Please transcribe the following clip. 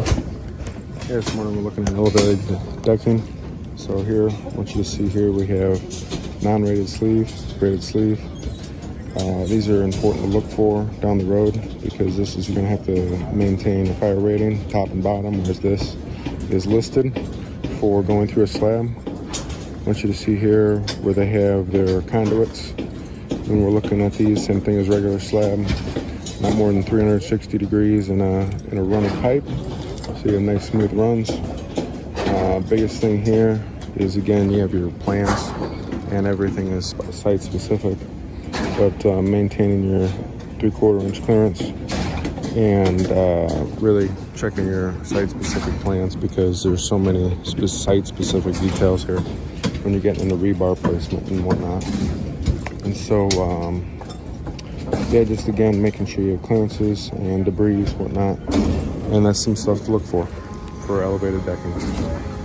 Yeah, this morning we're looking at elevated decking. So here, I want you to see here we have non-rated sleeve, rated sleeve. Uh, these are important to look for down the road because this is going to have to maintain a fire rating, top and bottom, whereas this is listed for going through a slab. I want you to see here where they have their conduits. When we're looking at these, same thing as regular slab, not more than 360 degrees in a, in a run of pipe. You have nice smooth runs. Uh, biggest thing here is again, you have your plans and everything is site specific, but uh, maintaining your three quarter inch clearance and uh, really checking your site specific plans because there's so many spe site specific details here when you're getting into rebar placement and whatnot. And so, um, yeah, just again, making sure your clearances and debris, whatnot. And that's some stuff to look for for elevated decking.